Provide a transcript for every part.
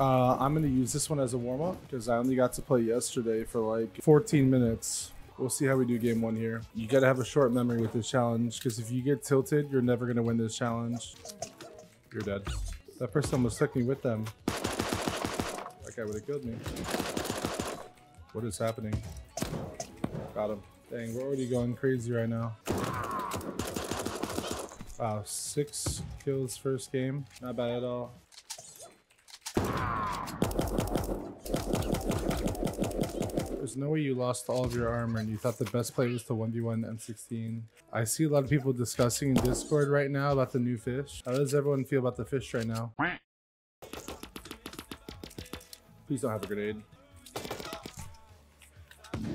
Uh, I'm going to use this one as a warm up because I only got to play yesterday for like 14 minutes. We'll see how we do game one here. You got to have a short memory with this challenge because if you get tilted, you're never going to win this challenge. You're dead. That person almost took me with them. That guy would have killed me. What is happening? Got him. Dang, we're already going crazy right now. Wow, six kills first game. Not bad at all. There's no way you lost all of your armor and you thought the best play was the 1v1 M16. I see a lot of people discussing in Discord right now about the new fish. How does everyone feel about the fish right now? Please don't have a grenade.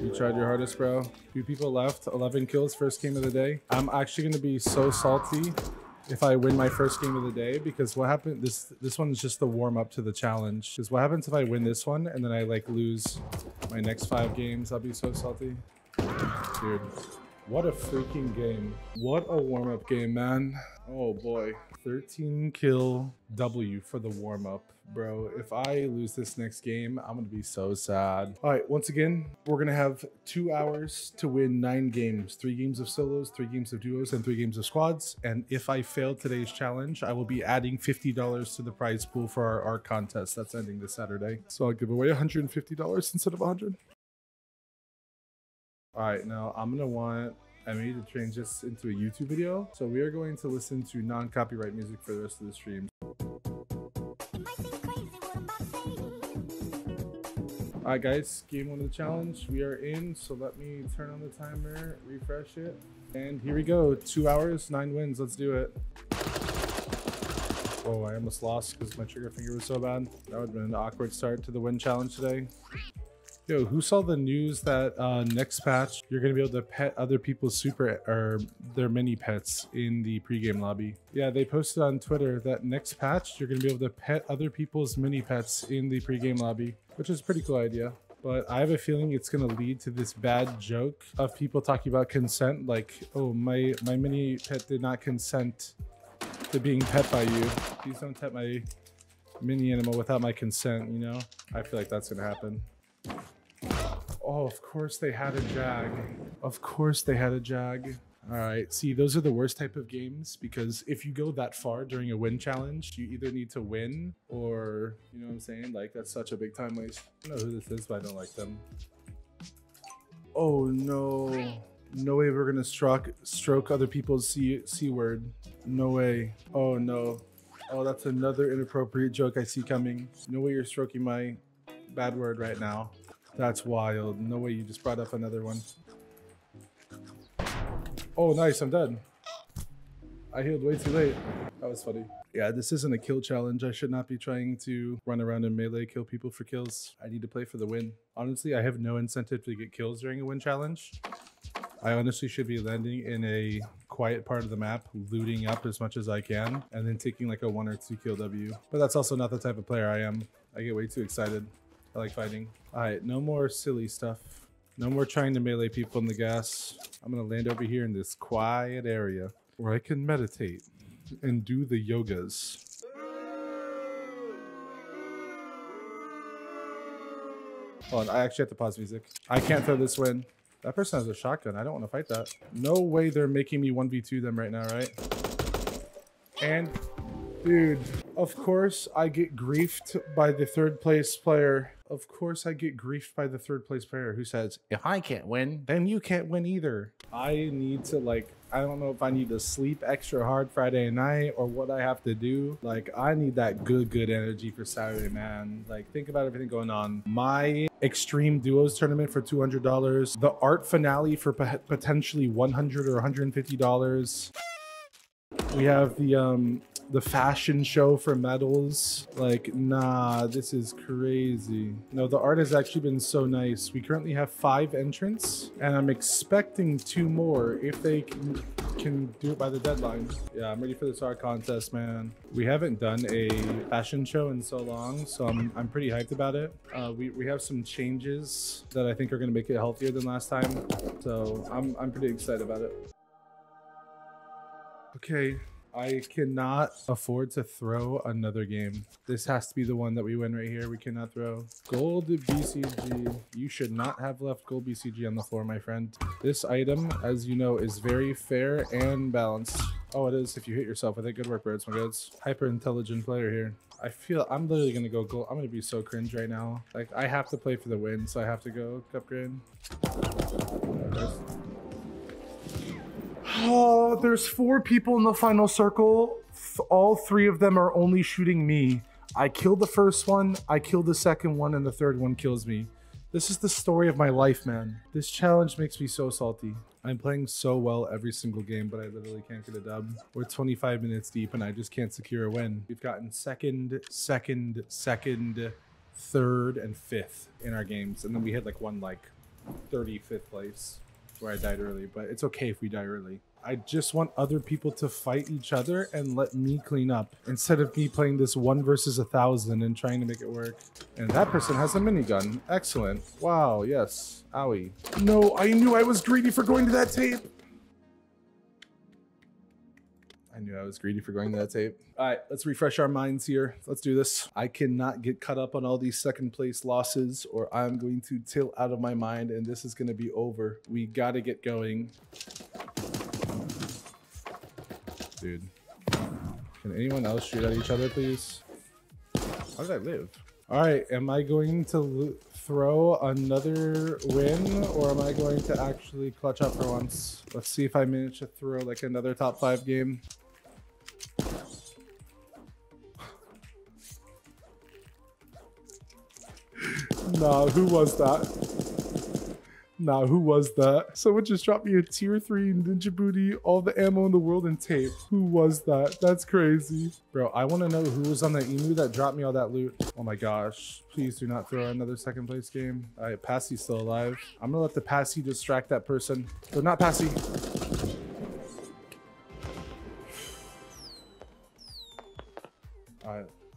You tried your hardest, bro. Few people left. 11 kills, first game of the day. I'm actually going to be so salty if I win my first game of the day because what happened this this one is just the warm up to the challenge. Because what happens if I win this one and then I like lose my next five games? I'll be so salty. Dude, what a freaking game. What a warm up game, man. Oh boy. 13 kill W for the warm up bro. If I lose this next game, I'm gonna be so sad. All right, once again, we're gonna have two hours to win nine games. Three games of solos, three games of duos, and three games of squads. And if I fail today's challenge, I will be adding $50 to the prize pool for our art contest that's ending this Saturday. So I'll give away $150 instead of 100 All right, now I'm gonna want Emmy to change this into a YouTube video. So we are going to listen to non-copyright music for the rest of the stream. Alright guys, game one of the challenge. We are in, so let me turn on the timer, refresh it. And here we go. Two hours, nine wins. Let's do it. Oh, I almost lost because my trigger finger was so bad. That would have been an awkward start to the win challenge today. Yo, who saw the news that uh, next patch you're gonna be able to pet other people's super or their mini pets in the pregame lobby? Yeah, they posted on Twitter that next patch you're gonna be able to pet other people's mini pets in the pregame lobby, which is a pretty cool idea. But I have a feeling it's gonna lead to this bad joke of people talking about consent, like, oh my my mini pet did not consent to being pet by you. Please don't pet my mini animal without my consent, you know? I feel like that's gonna happen. Oh, of course they had a jag. Of course they had a jag. All right. See, those are the worst type of games because if you go that far during a win challenge, you either need to win or, you know what I'm saying? Like, that's such a big time waste. I don't know who this is, but I don't like them. Oh, no. No way we're going to stroke, stroke other people's C, C word. No way. Oh, no. Oh, that's another inappropriate joke I see coming. No way you're stroking my bad word right now. That's wild. No way you just brought up another one. Oh, nice. I'm dead. I healed way too late. That was funny. Yeah, this isn't a kill challenge. I should not be trying to run around and melee kill people for kills. I need to play for the win. Honestly, I have no incentive to get kills during a win challenge. I honestly should be landing in a quiet part of the map, looting up as much as I can, and then taking like a one or two kill W. But that's also not the type of player I am. I get way too excited. I like fighting. All right, no more silly stuff. No more trying to melee people in the gas. I'm gonna land over here in this quiet area where I can meditate and do the yogas. Hold on, I actually have to pause music. I can't throw this win. That person has a shotgun. I don't want to fight that. No way they're making me 1v2 them right now, right? And, dude, of course I get griefed by the third place player of course I get griefed by the third place player who says, if I can't win, then you can't win either. I need to like, I don't know if I need to sleep extra hard Friday night or what I have to do. Like, I need that good, good energy for Saturday, man. Like, think about everything going on. My extreme duos tournament for $200, the art finale for potentially 100 or $150. We have the um the fashion show for medals. Like, nah, this is crazy. No, the art has actually been so nice. We currently have five entrants, and I'm expecting two more if they can, can do it by the deadline. Yeah, I'm ready for this art contest, man. We haven't done a fashion show in so long, so I'm, I'm pretty hyped about it. Uh, we, we have some changes that I think are going to make it healthier than last time, so I'm, I'm pretty excited about it. Okay, I cannot afford to throw another game. This has to be the one that we win right here. We cannot throw. Gold BCG. You should not have left gold BCG on the floor, my friend. This item, as you know, is very fair and balanced. Oh, it is if you hit yourself with it. Good work, birds, my goods. Hyper intelligent player here. I feel I'm literally gonna go gold. I'm gonna be so cringe right now. Like I have to play for the win, so I have to go cup grade. Oh, there's four people in the final circle. All three of them are only shooting me. I killed the first one, I killed the second one, and the third one kills me. This is the story of my life, man. This challenge makes me so salty. I'm playing so well every single game, but I literally can't get a dub. We're 25 minutes deep and I just can't secure a win. We've gotten second, second, second, third, and fifth in our games. And then we hit like one like 35th place where I died early, but it's okay if we die early. I just want other people to fight each other and let me clean up instead of me playing this one versus a thousand and trying to make it work. And that person has a minigun. Excellent. Wow, yes. Owie. No, I knew I was greedy for going to that tape. I knew I was greedy for going to that tape. All right, let's refresh our minds here. Let's do this. I cannot get caught up on all these second place losses or I'm going to tilt out of my mind and this is going to be over. We got to get going. Dude. Can anyone else shoot at each other, please? How did I live? All right, am I going to throw another win or am I going to actually clutch up for once? Let's see if I manage to throw like another top five game. Nah, who was that? Nah, who was that? Someone just dropped me a tier 3 ninja booty, all the ammo in the world, and tape. Who was that? That's crazy. Bro, I want to know who was on the emu that dropped me all that loot. Oh my gosh. Please do not throw another second place game. All right, Passy's still alive. I'm going to let the Passy distract that person. But not Passy.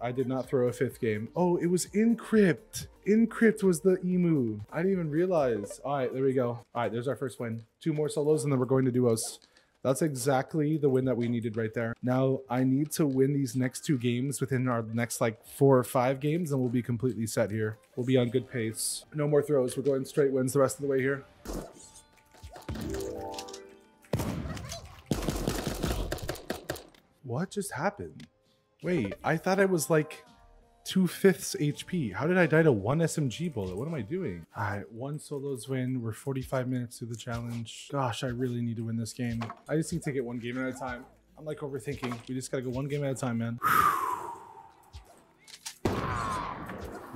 I did not throw a fifth game. Oh, it was Encrypt. Encrypt was the emu. I didn't even realize. All right, there we go. All right, there's our first win. Two more solos and then we're going to duos. That's exactly the win that we needed right there. Now, I need to win these next two games within our next like four or five games and we'll be completely set here. We'll be on good pace. No more throws. We're going straight wins the rest of the way here. What just happened? Wait, I thought I was like two fifths HP. How did I die to one SMG bullet? What am I doing? All right, one solos win. We're 45 minutes through the challenge. Gosh, I really need to win this game. I just need to take it one game at a time. I'm like overthinking. We just gotta go one game at a time, man.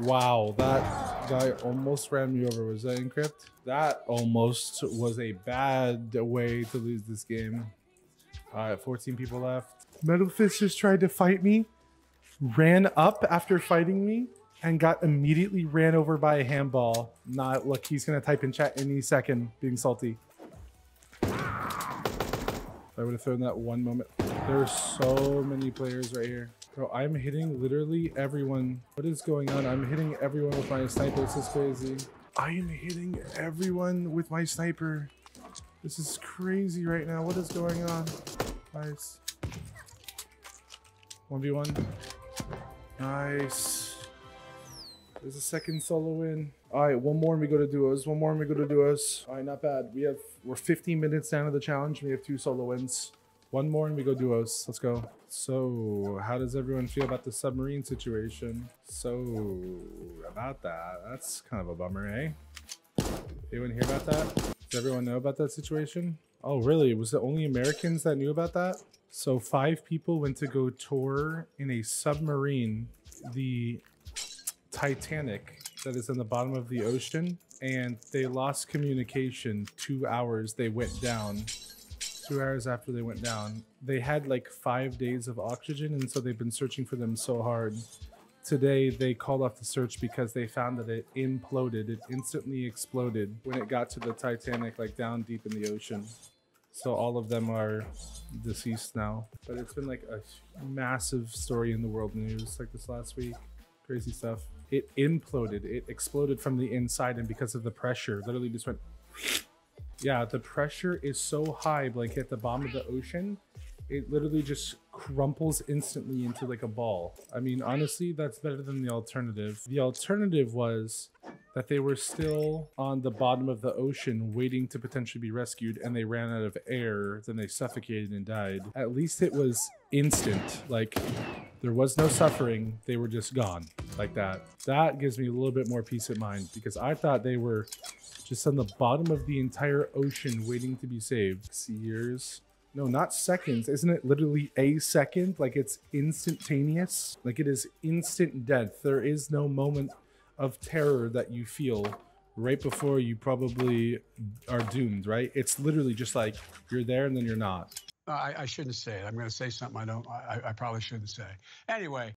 wow, that guy almost ran me over. Was that encrypt? That almost was a bad way to lose this game. All right, 14 people left. Metal Fist just tried to fight me, ran up after fighting me, and got immediately ran over by a hamball. Not look, he's gonna type in chat any second, being salty. I would have thrown that one moment. There are so many players right here. Bro, I'm hitting literally everyone. What is going on? I'm hitting everyone with my sniper. This is crazy. I am hitting everyone with my sniper. This is crazy right now. What is going on? Nice. 1v1. Nice. There's a second solo win. All right, one more and we go to duos. One more and we go to duos. All right, not bad. We have we're 15 minutes down of the challenge. We have two solo wins. One more and we go duos. Let's go. So, how does everyone feel about the submarine situation? So, about that, that's kind of a bummer, eh? Anyone hear about that? Does everyone know about that situation? Oh, really? Was it only Americans that knew about that? So five people went to go tour in a submarine, the Titanic, that is in the bottom of the ocean, and they lost communication two hours they went down. Two hours after they went down. They had like five days of oxygen, and so they've been searching for them so hard. Today, they called off the search because they found that it imploded. It instantly exploded when it got to the Titanic, like down deep in the ocean. So all of them are deceased now. But it's been like a massive story in the world news like this last week. Crazy stuff. It imploded. It exploded from the inside, and because of the pressure, literally just went. Yeah, the pressure is so high, like at the bottom of the ocean, it literally just crumples instantly into like a ball. I mean, honestly, that's better than the alternative. The alternative was that they were still on the bottom of the ocean waiting to potentially be rescued and they ran out of air, then they suffocated and died. At least it was instant. Like there was no suffering. They were just gone like that. That gives me a little bit more peace of mind because I thought they were just on the bottom of the entire ocean waiting to be saved. Years. No, not seconds. Isn't it literally a second? Like it's instantaneous? Like it is instant death. There is no moment of terror that you feel right before you probably are doomed, right? It's literally just like you're there and then you're not. Uh, I, I shouldn't say it. I'm going to say something I don't. I, I probably shouldn't say. Anyway.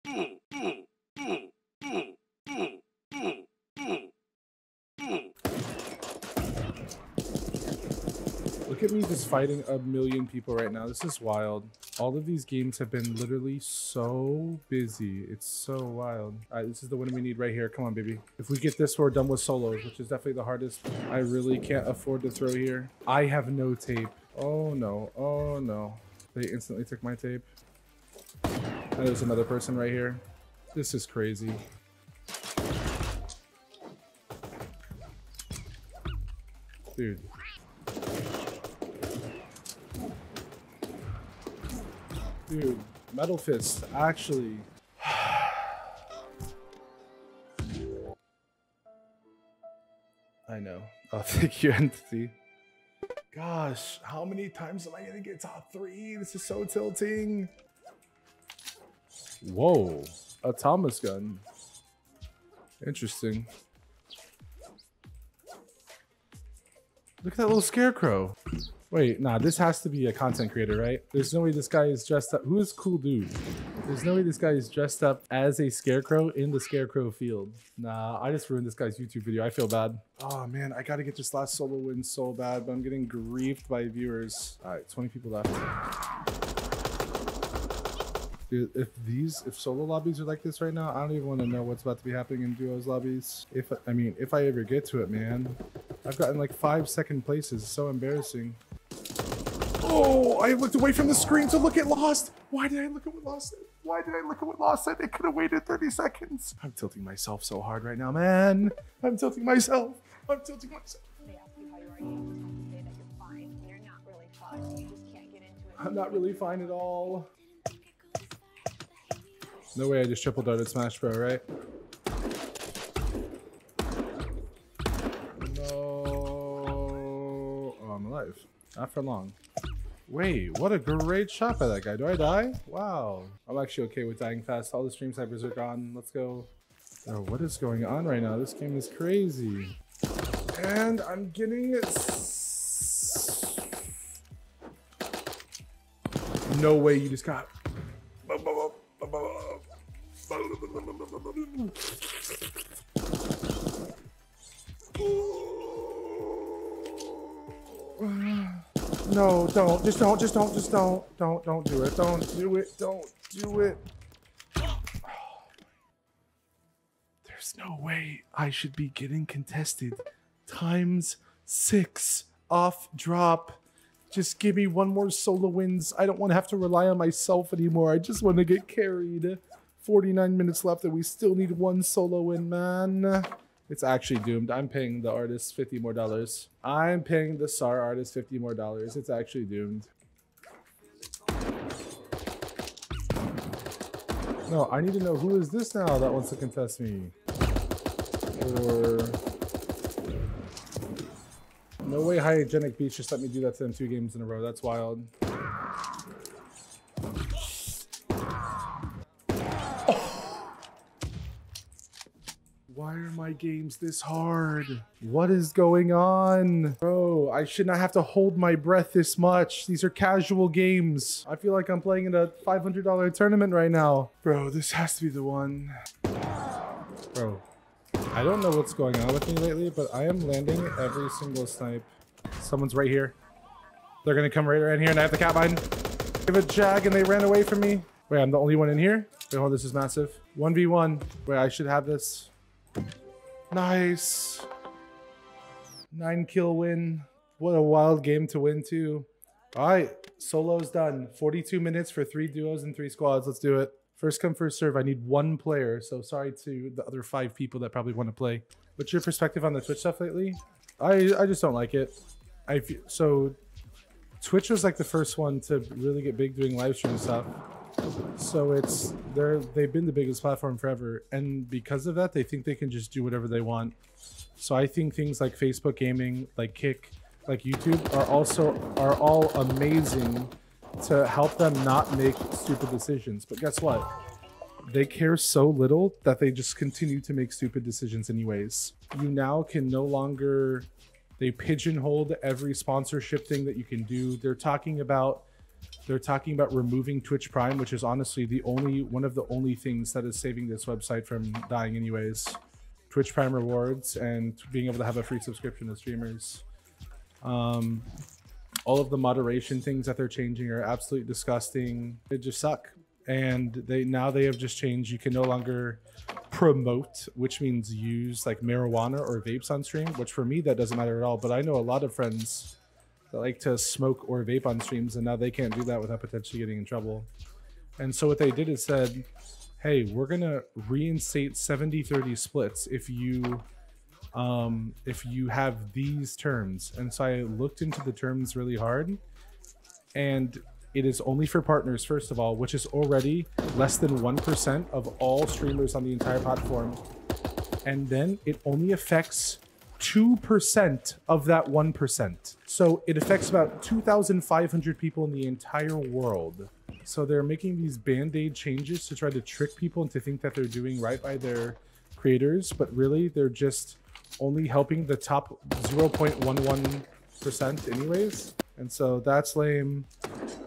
Look at me just fighting a million people right now. This is wild. All of these games have been literally so busy. It's so wild. All right, this is the one we need right here. Come on, baby. If we get this, we're done with solos, which is definitely the hardest. I really can't afford to throw here. I have no tape. Oh, no. Oh, no. They instantly took my tape. And there's another person right here. This is crazy. Dude. Dude, Metal Fist, actually. I know. I'll take you, Entity. Gosh, how many times am I gonna get top three? This is so tilting. Whoa, a Thomas gun. Interesting. Look at that little scarecrow. Wait, nah, this has to be a content creator, right? There's no way this guy is dressed up. Who is cool dude? There's no way this guy is dressed up as a scarecrow in the scarecrow field. Nah, I just ruined this guy's YouTube video. I feel bad. Oh man, I gotta get this last solo win so bad, but I'm getting griefed by viewers. All right, 20 people left. Dude, if these, if solo lobbies are like this right now, I don't even want to know what's about to be happening in duos lobbies. If, I mean, if I ever get to it, man. I've gotten like five second places. It's so embarrassing. Oh, I looked away from the screen to look at Lost. Why did I look at what Lost said? Why did I look at what Lost said? They could have waited 30 seconds. I'm tilting myself so hard right now, man. I'm tilting myself. I'm tilting myself. They ask you how you are, you just have to say that you're fine. You're not really fine. You just can't get into it. I'm not really fine at all. No way I just triple darted Smash Bro, right? No. Oh, I'm alive. Not for long. Wait, what a great shot by that guy. Do I die? Wow. I'm actually okay with dying fast. All the stream snipers are gone. Let's go. Oh, what is going on right now? This game is crazy. And I'm getting it. No way you just got. No, don't. Just don't. Just don't. Just don't. Don't. Don't do it. Don't do it. Don't do it. There's no way I should be getting contested times six off drop. Just give me one more solo wins. I don't want to have to rely on myself anymore. I just want to get carried. 49 minutes left and we still need one solo win, man. It's actually doomed. I'm paying the artist 50 more dollars. I'm paying the SAR artist 50 more dollars. It's actually doomed. No, I need to know who is this now that wants to contest me? Or... No way Hygienic Beach just let me do that to them two games in a row. That's wild. Are my games this hard? What is going on? Bro, I should not have to hold my breath this much. These are casual games. I feel like I'm playing in a $500 tournament right now. Bro, this has to be the one. Bro, I don't know what's going on with me lately, but I am landing every single snipe. Someone's right here. They're gonna come right around here and I have the cat mine. Give a jag and they ran away from me. Wait, I'm the only one in here? Wait, hold, this is massive. 1v1. Wait, I should have this. Nice. Nine kill win. What a wild game to win too. All right, solo's done. 42 minutes for three duos and three squads. Let's do it. First come, first serve. I need one player, so sorry to the other five people that probably want to play. What's your perspective on the Twitch stuff lately? I I just don't like it. I so Twitch was like the first one to really get big doing live stream stuff. So it's they're they've been the biggest platform forever, and because of that, they think they can just do whatever they want. So I think things like Facebook Gaming, like Kick, like YouTube are also are all amazing to help them not make stupid decisions. But guess what? They care so little that they just continue to make stupid decisions anyways. You now can no longer they pigeonholed every sponsorship thing that you can do. They're talking about they're talking about removing Twitch Prime, which is honestly the only one of the only things that is saving this website from dying anyways. Twitch Prime rewards and being able to have a free subscription to streamers. Um, all of the moderation things that they're changing are absolutely disgusting. They just suck. And they now they have just changed. You can no longer promote, which means use like marijuana or vapes on stream. Which for me that doesn't matter at all. But I know a lot of friends that like to smoke or vape on streams, and now they can't do that without potentially getting in trouble. And so what they did is said, "Hey, we're gonna reinstate 70-30 splits if you um, if you have these terms." And so I looked into the terms really hard, and it is only for partners, first of all, which is already less than 1% of all streamers on the entire platform. And then it only affects 2% of that 1%. So it affects about 2,500 people in the entire world. So they're making these band aid changes to try to trick people into think that they're doing right by their creators, but really they're just only helping the top 0.11% anyways. And so that's lame.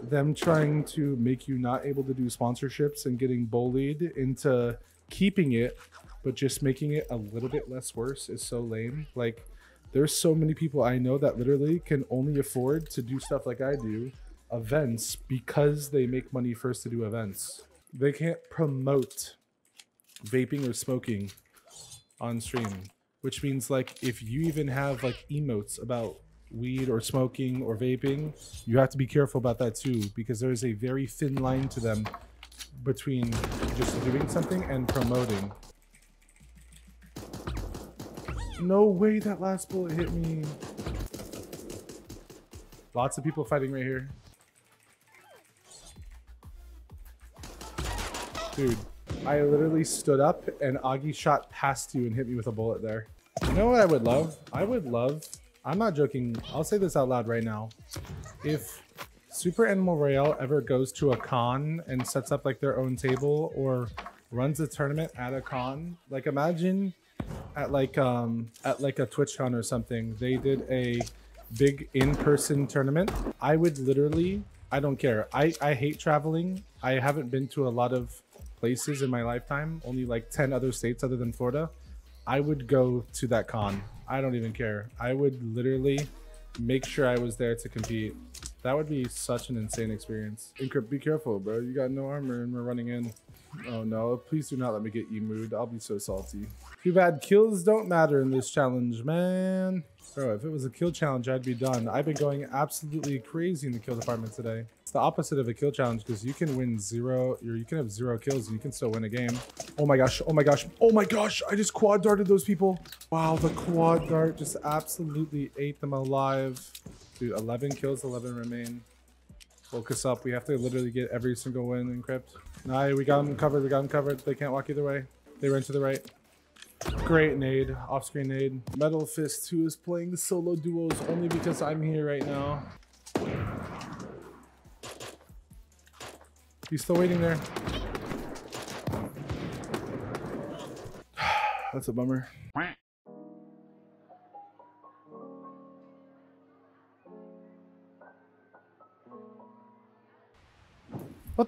Them trying to make you not able to do sponsorships and getting bullied into keeping it, but just making it a little bit less worse is so lame. Like, there's so many people I know that literally can only afford to do stuff like I do, events, because they make money first to do events. They can't promote vaping or smoking on stream, which means like if you even have like emotes about weed or smoking or vaping, you have to be careful about that too, because there is a very thin line to them between just doing something and promoting. No way that last bullet hit me. Lots of people fighting right here. Dude, I literally stood up and Augie shot past you and hit me with a bullet there. You know what I would love? I would love, I'm not joking, I'll say this out loud right now. If Super Animal Royale ever goes to a con and sets up like their own table or runs a tournament at a con, like imagine at like um at like a TwitchCon or something, they did a big in-person tournament. I would literally I don't care. I I hate traveling. I haven't been to a lot of places in my lifetime, only like 10 other states other than Florida. I would go to that con. I don't even care. I would literally make sure I was there to compete. That would be such an insane experience. Encrypt, be careful, bro. You got no armor and we're running in. Oh no, please do not let me get you moved. I'll be so salty. Too bad kills don't matter in this challenge, man. Bro, if it was a kill challenge, I'd be done. I've been going absolutely crazy in the kill department today. It's the opposite of a kill challenge because you can win zero, or you can have zero kills and you can still win a game. Oh my gosh, oh my gosh, oh my gosh, I just quad darted those people. Wow, the quad dart just absolutely ate them alive. Dude, 11 kills, 11 remain. Focus up. We have to literally get every single win Encrypt. Nah, we got them covered. We got them covered. They can't walk either way. They ran to the right. Great nade. Off-screen nade. Metal Fist 2 is playing the solo duos only because I'm here right now. He's still waiting there. That's a bummer.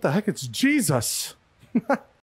What the heck? It's Jesus!